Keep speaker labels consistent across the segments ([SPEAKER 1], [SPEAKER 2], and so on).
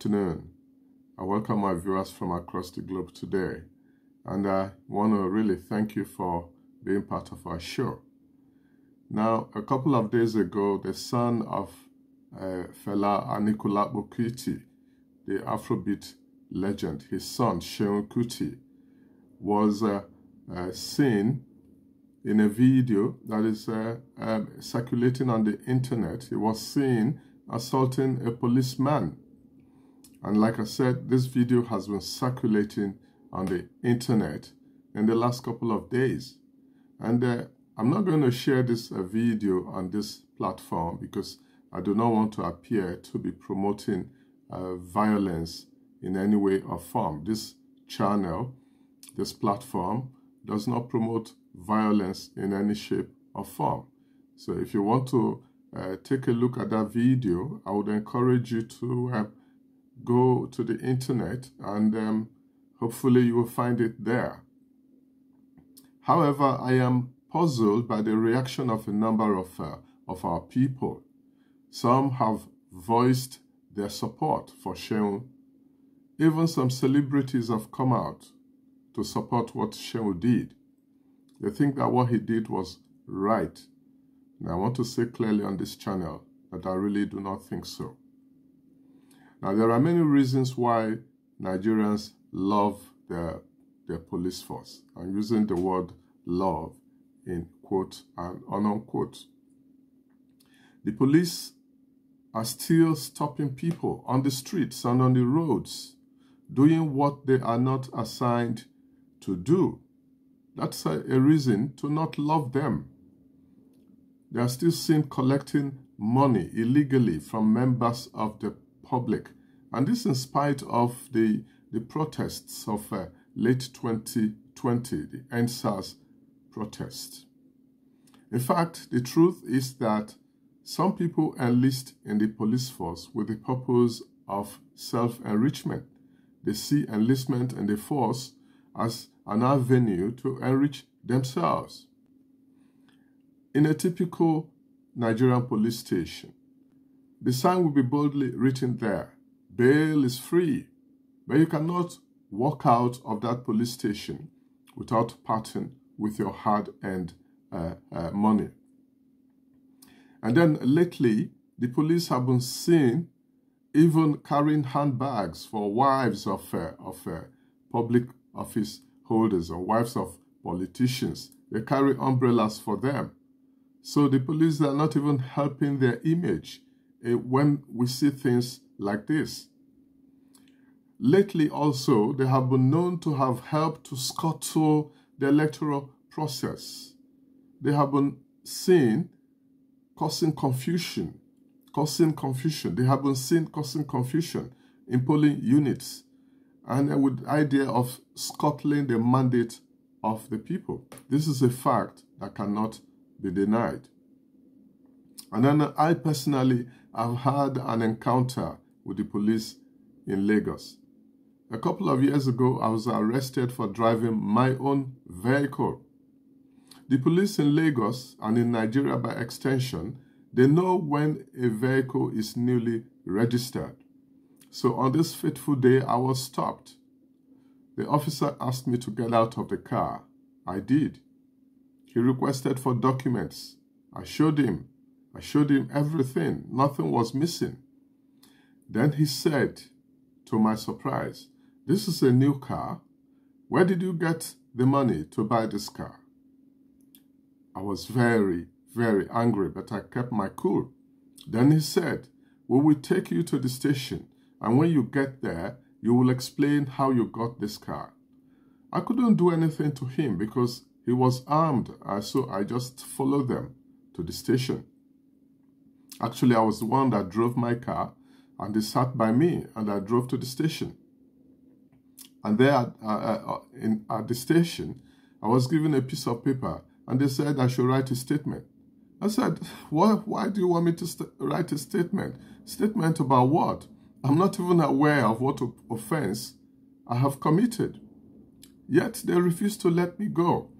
[SPEAKER 1] afternoon. I welcome my viewers from across the globe today, and I want to really thank you for being part of our show. Now, a couple of days ago, the son of uh, Fela Anikulapo Kuti, the Afrobeat legend, his son, Seun Kuti, was uh, uh, seen in a video that is uh, um, circulating on the internet. He was seen assaulting a policeman. And like I said, this video has been circulating on the internet in the last couple of days. And uh, I'm not going to share this uh, video on this platform because I do not want to appear to be promoting uh, violence in any way or form. This channel, this platform, does not promote violence in any shape or form. So if you want to uh, take a look at that video, I would encourage you to uh, go to the internet and um, hopefully you will find it there. However, I am puzzled by the reaction of a number of, uh, of our people. Some have voiced their support for Seun. Even some celebrities have come out to support what Seun did. They think that what he did was right. And I want to say clearly on this channel that I really do not think so. Now, there are many reasons why Nigerians love their, their police force. I'm using the word love in quote and unquote. The police are still stopping people on the streets and on the roads, doing what they are not assigned to do. That's a, a reason to not love them. They are still seen collecting money illegally from members of the public. And this in spite of the, the protests of uh, late 2020, the EndSARS protest. In fact, the truth is that some people enlist in the police force with the purpose of self-enrichment. They see enlistment in the force as an avenue to enrich themselves. In a typical Nigerian police station, the sign will be boldly written there, bail is free, but you cannot walk out of that police station without parting with your hard-earned uh, uh, money. And then lately, the police have been seen even carrying handbags for wives of, uh, of uh, public office holders or wives of politicians. They carry umbrellas for them. So the police are not even helping their image uh, when we see things like this. Lately also, they have been known to have helped to scuttle the electoral process. They have been seen causing confusion, causing confusion. They have been seen causing confusion in polling units and with the idea of scuttling the mandate of the people. This is a fact that cannot be denied. And then I personally have had an encounter with the police in Lagos. A couple of years ago, I was arrested for driving my own vehicle. The police in Lagos and in Nigeria by extension, they know when a vehicle is newly registered. So on this fateful day, I was stopped. The officer asked me to get out of the car. I did. He requested for documents. I showed him. I showed him everything. Nothing was missing. Then he said, to my surprise, this is a new car. Where did you get the money to buy this car? I was very, very angry, but I kept my cool. Then he said, we will take you to the station and when you get there, you will explain how you got this car. I couldn't do anything to him because he was armed, uh, so I just followed them to the station. Actually, I was the one that drove my car and they sat by me and I drove to the station. And there at, uh, uh, in, at the station, I was given a piece of paper and they said I should write a statement. I said, why, why do you want me to write a statement? Statement about what? I'm not even aware of what offense I have committed. Yet they refused to let me go.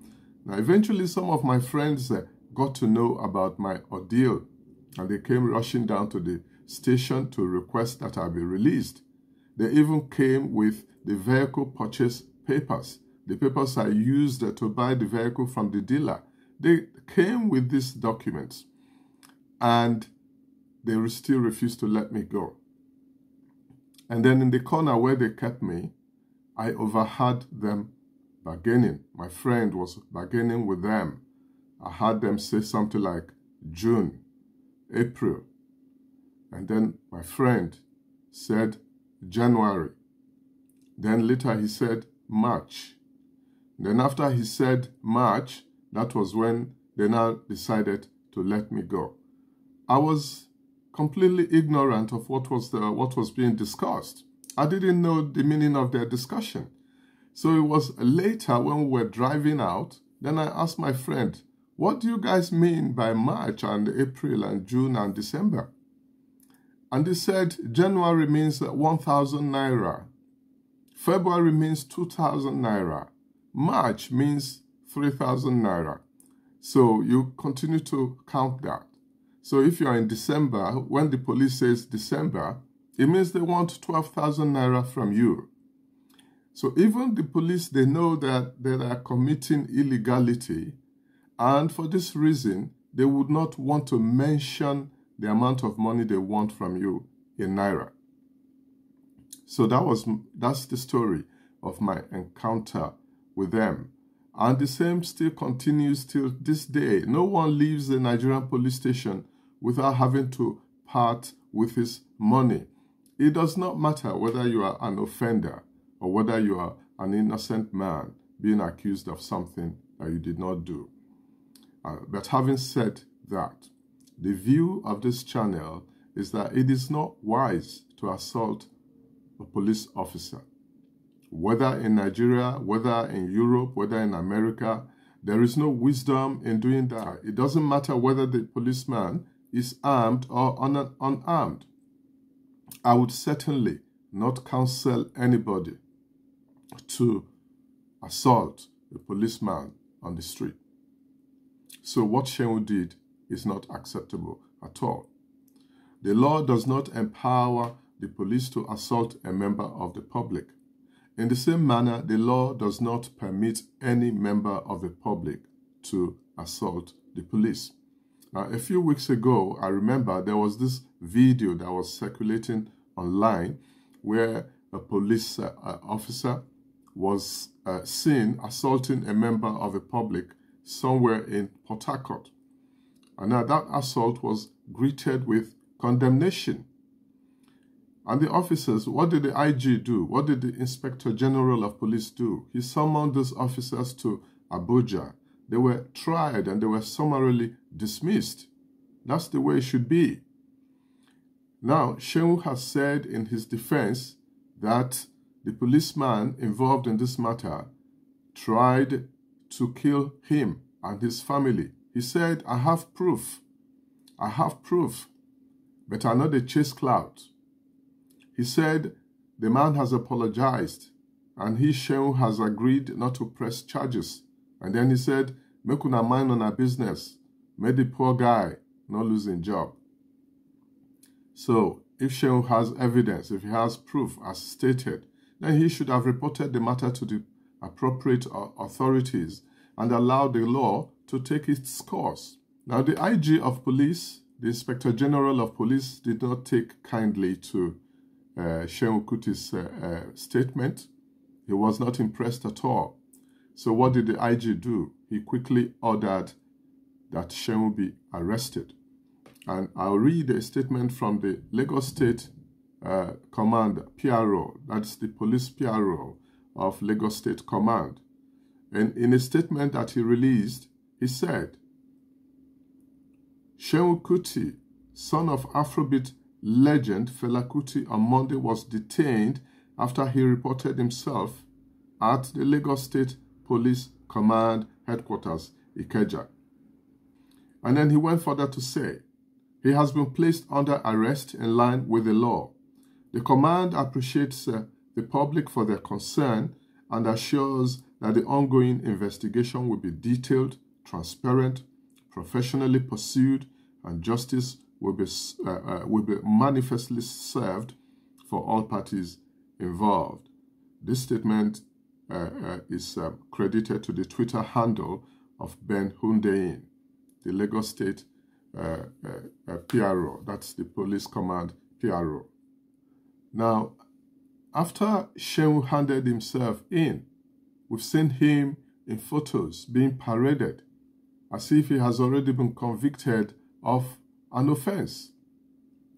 [SPEAKER 1] Now, eventually, some of my friends uh, got to know about my ordeal and they came rushing down to the station to request that I be released. They even came with the vehicle purchase papers. The papers I used to buy the vehicle from the dealer. They came with these documents and they still refused to let me go. And then in the corner where they kept me, I overheard them bargaining. My friend was bargaining with them. I heard them say something like June, April. And then my friend said January. Then later he said March. Then after he said March, that was when they now decided to let me go. I was completely ignorant of what was the what was being discussed. I didn't know the meaning of their discussion. So it was later when we were driving out, then I asked my friend, what do you guys mean by March and April and June and December? And he said January means 1,000 naira. February means 2,000 naira. March means 3,000 naira. So you continue to count that. So if you are in December, when the police says December, it means they want 12,000 naira from you. So even the police, they know that they are committing illegality. And for this reason, they would not want to mention the amount of money they want from you in naira. So that was that's the story of my encounter with them. And the same still continues till this day. No one leaves the Nigerian police station without having to part with his money. It does not matter whether you are an offender or whether you are an innocent man being accused of something that you did not do. Uh, but having said that, the view of this channel is that it is not wise to assault a police officer. Whether in Nigeria, whether in Europe, whether in America, there is no wisdom in doing that. It doesn't matter whether the policeman is armed or un unarmed. I would certainly not counsel anybody to assault a policeman on the street. So what Seun did is not acceptable at all. The law does not empower the police to assault a member of the public. In the same manner, the law does not permit any member of the public to assault the police. Now, a few weeks ago, I remember there was this video that was circulating online where a police uh, officer was uh, seen assaulting a member of the public somewhere in Port Harcourt. And now that assault was greeted with condemnation. And the officers, what did the IG do? What did the Inspector General of Police do? He summoned those officers to Abuja. They were tried and they were summarily dismissed. That's the way it should be. Now, Seun has said in his defense that the policeman involved in this matter tried to kill him and his family. He said, I have proof. I have proof. But I know they chase clouds. He said, the man has apologized and he, Seun, has agreed not to press charges. And then he said, make una mind on our business. May the poor guy not losing job. So, if Seun has evidence, if he has proof as stated, then he should have reported the matter to the appropriate authorities and allow the law to take its course. Now, the IG of police, the Inspector General of Police, did not take kindly to uh, Kuti's uh, uh, statement. He was not impressed at all. So what did the IG do? He quickly ordered that Seun be arrested. And I'll read a statement from the Lagos State uh, Command PRO, that's the police PRO of Lagos State Command. And in a statement that he released, he said, Seun Kuti, son of Afrobeat legend Fela Kuti, on Monday was detained after he reported himself at the Lagos State Police Command headquarters, Ikeja. And then he went further to say, he has been placed under arrest in line with the law. The command appreciates uh, the public for their concern and assures that the ongoing investigation will be detailed, transparent, professionally pursued, and justice will be, uh, uh, will be manifestly served for all parties involved. This statement uh, uh, is uh, credited to the Twitter handle of Ben Hundeyin, the Lagos State uh, uh, PRO, that's the police command PRO. Now, after Seun handed himself in, we've seen him in photos being paraded as if he has already been convicted of an offense.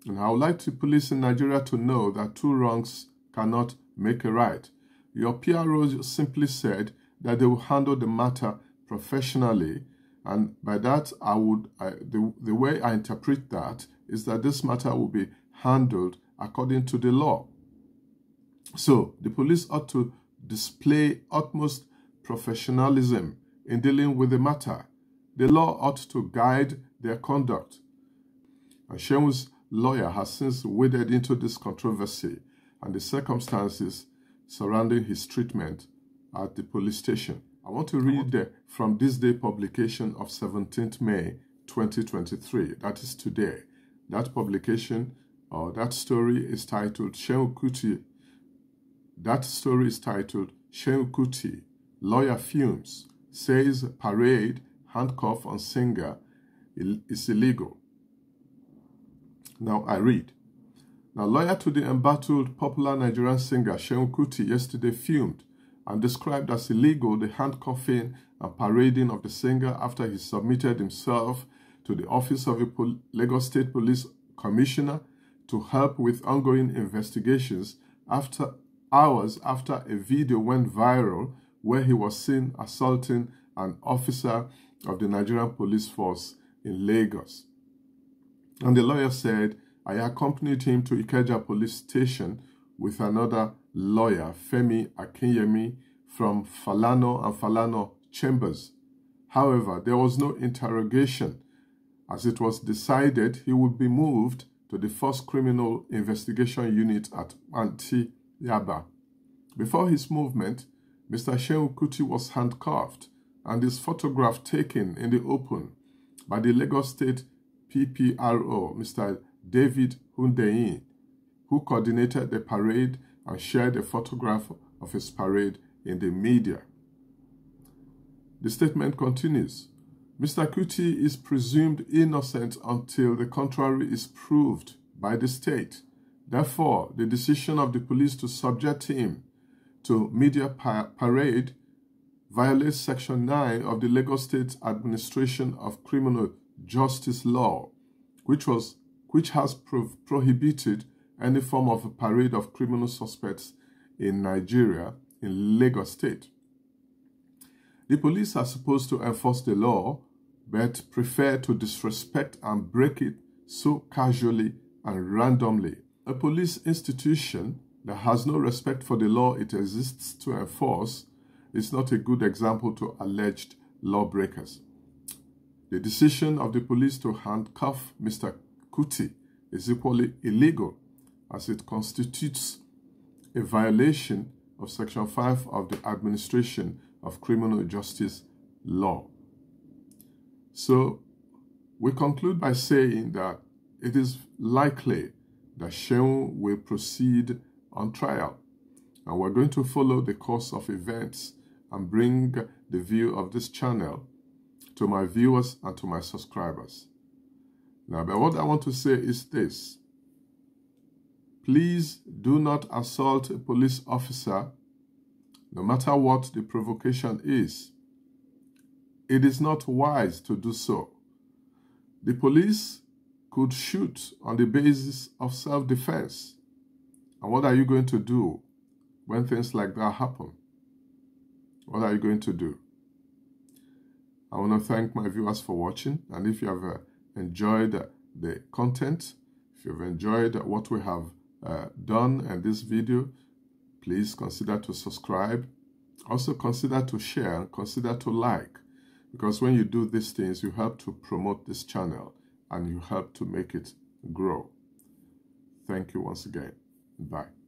[SPEAKER 1] And I would like the police in Nigeria to know that two wrongs cannot make a right. Your PRO simply said that they will handle the matter professionally, and by that, I would I, the the way I interpret that is that this matter will be handled according to the law. So the police ought to display utmost professionalism in dealing with the matter. The law ought to guide their conduct. And Seun's lawyer has since waded into this controversy and the circumstances surrounding his treatment at the police station. I want to read the, from this day publication of 17th May 2023. That is today. That publication or that story is titled Seun Kuti. That story is titled Seun Kuti, Lawyer Fumes, says parade handcuff on singer is illegal. Now I read. Now, lawyer to the embattled popular Nigerian singer Seun Kuti yesterday filmed and described as illegal the handcuffing and parading of the singer after he submitted himself to the office of the Lagos State Police Commissioner to help with ongoing investigations after hours after a video went viral where he was seen assaulting an officer of the Nigerian police force in Lagos. And the lawyer said I accompanied him to Ikeja police station with another lawyer, Femi Akinyemi, from Falana and Falana chambers. However, there was no interrogation as it was decided he would be moved to the first criminal investigation unit at Panti Yaba. Before his movement, Mr. Seun Kuti was handcuffed and his photograph taken in the open by the Lagos State PPRO, Mr. David Hundeyin, who coordinated the parade and shared a photograph of his parade in the media. The statement continues, Mr. Kuti is presumed innocent until the contrary is proved by the state. Therefore, the decision of the police to subject him to media pa parade violates Section 9 of the Lagos State Administration of Criminal Justice Law, which was which has pro prohibited any form of a parade of criminal suspects in Nigeria, in Lagos State. The police are supposed to enforce the law, but prefer to disrespect and break it so casually and randomly. A police institution that has no respect for the law it exists to enforce is not a good example to alleged lawbreakers. The decision of the police to handcuff Mr. Kuti is equally illegal as it constitutes a violation of Section 5 of the Administration of Criminal Justice Law. So, we conclude by saying that it is likely that Seun will proceed on trial, and we're going to follow the course of events and bring the view of this channel to my viewers and to my subscribers. Now, but what I want to say is this. Please do not assault a police officer, no matter what the provocation is. It is not wise to do so. The police could shoot on the basis of self-defense. And what are you going to do when things like that happen? What are you going to do? I want to thank my viewers for watching. And if you have uh, enjoyed the content, if you've enjoyed what we have uh, done in this video, please consider to subscribe. Also consider to share, and consider to like, because when you do these things, you help to promote this channel and you help to make it grow. Thank you once again. Bye.